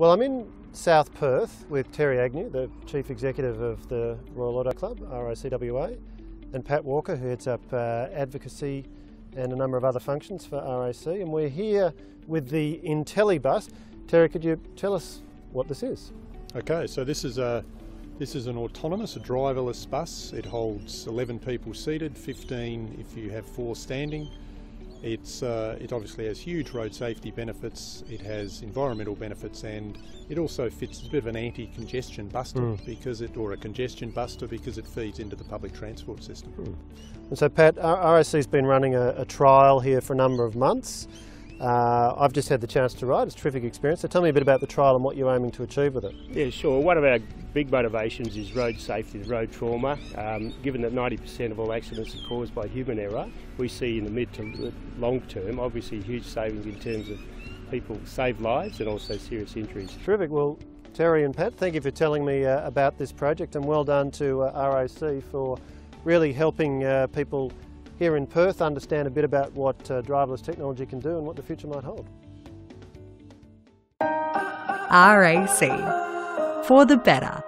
Well, I'm in South Perth with Terry Agnew, the Chief Executive of the Royal Auto Club, RACWA, and Pat Walker, who heads up uh, advocacy and a number of other functions for RAC. And we're here with the IntelliBus. Terry, could you tell us what this is? Okay, so this is a this is an autonomous, a driverless bus. It holds 11 people seated, 15 if you have four standing. It's, uh, it obviously has huge road safety benefits, it has environmental benefits, and it also fits as a bit of an anti-congestion buster mm. because it, or a congestion buster because it feeds into the public transport system. Mm. And so, Pat, RAC's been running a, a trial here for a number of months. Uh, I've just had the chance to ride. It's a terrific experience. So tell me a bit about the trial and what you're aiming to achieve with it. Yeah, sure. One of our big motivations is road safety, road trauma. Um, given that 90% of all accidents are caused by human error, we see in the mid to long term, obviously, huge savings in terms of people save lives and also serious injuries. Terrific. Well, Terry and Pat, thank you for telling me uh, about this project and well done to uh, RAC for really helping uh, people here in Perth understand a bit about what uh, driverless technology can do and what the future might hold. RAC for the better.